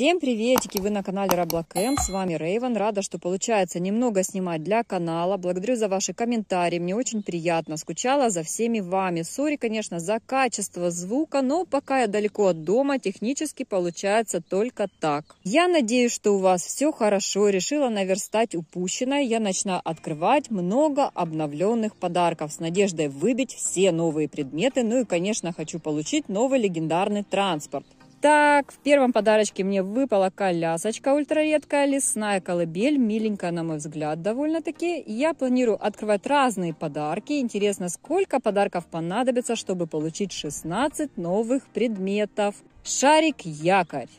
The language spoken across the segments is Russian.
Всем приветики! Вы на канале Раблакэм, с вами Рейвен. Рада, что получается немного снимать для канала. Благодарю за ваши комментарии, мне очень приятно. Скучала за всеми вами. Сори, конечно, за качество звука, но пока я далеко от дома, технически получается только так. Я надеюсь, что у вас все хорошо. Решила наверстать упущенное. Я начну открывать много обновленных подарков с надеждой выбить все новые предметы. Ну и, конечно, хочу получить новый легендарный транспорт. Так, в первом подарочке мне выпала колясочка ультраредкая, лесная колыбель, миленькая, на мой взгляд, довольно-таки. Я планирую открывать разные подарки. Интересно, сколько подарков понадобится, чтобы получить 16 новых предметов. Шарик-якорь.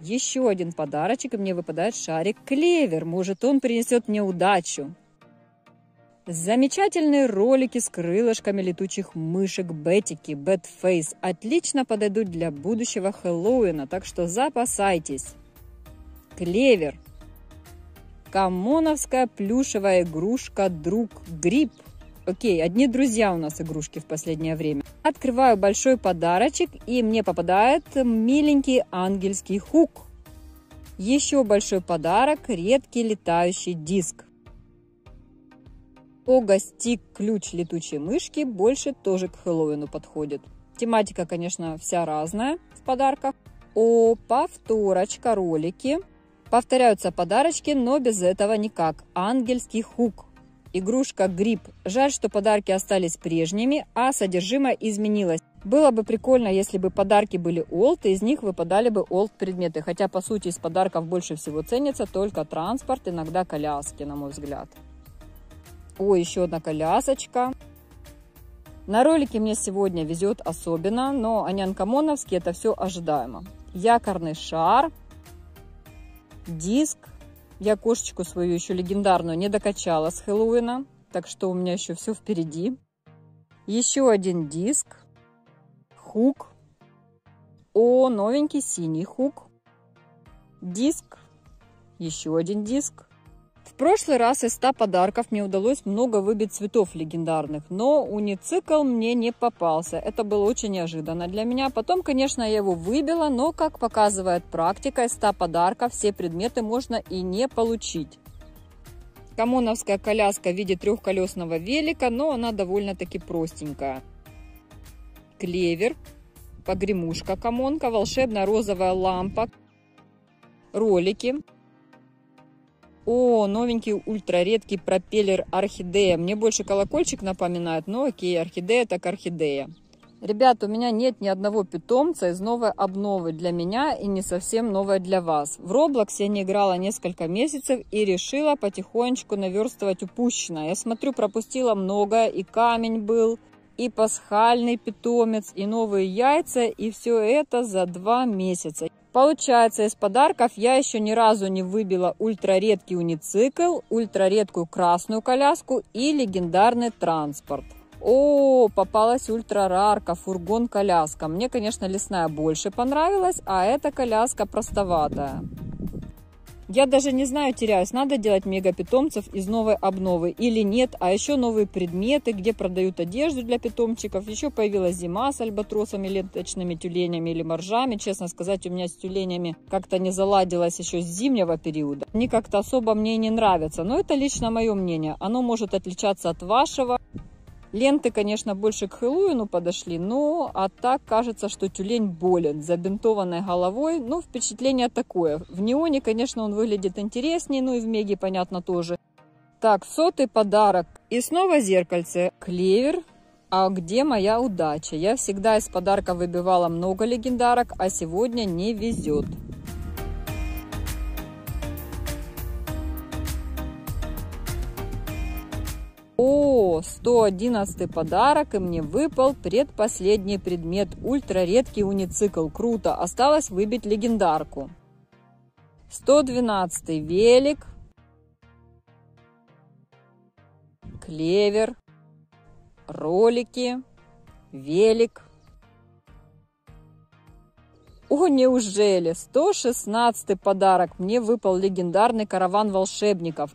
Еще один подарочек, и мне выпадает шарик-клевер. Может, он принесет мне удачу. Замечательные ролики с крылышками летучих мышек Бетики, Bat Face отлично подойдут для будущего Хэллоуина, так что запасайтесь. Клевер. Камоновская плюшевая игрушка Друг Гриб. Окей, одни друзья у нас игрушки в последнее время. Открываю большой подарочек, и мне попадает миленький ангельский хук. Еще большой подарок – редкий летающий диск. Ого стик ключ летучей мышки больше тоже к Хэллоуину подходит. Тематика, конечно, вся разная в подарках. О, повторочка, ролики. Повторяются подарочки, но без этого никак. Ангельский хук. Игрушка гриб. Жаль, что подарки остались прежними, а содержимое изменилось. Было бы прикольно, если бы подарки были олд, и из них выпадали бы олд предметы. Хотя, по сути, из подарков больше всего ценится только транспорт, иногда коляски, на мой взгляд. О, еще одна колясочка. На ролике мне сегодня везет особенно, но анянкамоновский это все ожидаемо. Якорный шар, диск. Я кошечку свою еще легендарную не докачала с Хэллоуина, так что у меня еще все впереди. Еще один диск, хук. О, новенький синий хук. Диск, еще один диск. В прошлый раз из 100 подарков мне удалось много выбить цветов легендарных, но уницикл мне не попался. Это было очень неожиданно для меня. Потом, конечно, я его выбила, но, как показывает практика, из 100 подарков все предметы можно и не получить. Common овская коляска в виде трехколесного велика, но она довольно-таки простенькая. Клевер, погремушка камонка, волшебная розовая лампа, ролики, о, новенький ультраредкий пропеллер орхидея. Мне больше колокольчик напоминает, но окей, орхидея так орхидея. Ребят, у меня нет ни одного питомца из новой обновы для меня и не совсем новая для вас. В Roblox я не играла несколько месяцев и решила потихонечку наверстывать упущенное. Я смотрю, пропустила многое, и камень был, и пасхальный питомец, и новые яйца, и все это за два месяца. Получается, из подарков я еще ни разу не выбила ультраредкий уницикл, ультраредкую красную коляску и легендарный транспорт. О, попалась ультрарарка, фургон-коляска. Мне, конечно, лесная больше понравилась, а эта коляска простоватая. Я даже не знаю, теряюсь, надо делать мегапитомцев из новой обновы или нет. А еще новые предметы, где продают одежду для питомчиков. Еще появилась зима с альбатросами, ленточными тюленями или моржами. Честно сказать, у меня с тюленями как-то не заладилось еще с зимнего периода. Они как-то особо мне не нравятся. Но это лично мое мнение. Оно может отличаться от вашего. Ленты, конечно, больше к Хэллоуину подошли, но а так кажется, что тюлень болен, забинтованной головой. Ну, впечатление такое. В неоне, конечно, он выглядит интереснее, ну и в меге, понятно, тоже. Так, сотый подарок. И снова зеркальце. Клевер. А где моя удача? Я всегда из подарка выбивала много легендарок, а сегодня не везет. О, 111 подарок, и мне выпал предпоследний предмет. Ультраредкий уницикл. Круто. Осталось выбить легендарку. 112 велик. Клевер. Ролики. Велик. О, неужели? 116 подарок. Мне выпал легендарный караван волшебников.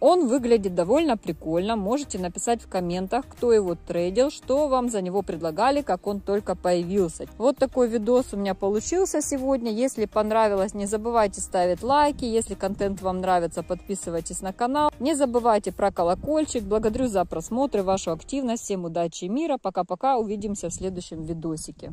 Он выглядит довольно прикольно. Можете написать в комментах, кто его трейдил, что вам за него предлагали, как он только появился. Вот такой видос у меня получился сегодня. Если понравилось, не забывайте ставить лайки. Если контент вам нравится, подписывайтесь на канал. Не забывайте про колокольчик. Благодарю за просмотр и вашу активность. Всем удачи и мира. Пока-пока. Увидимся в следующем видосике.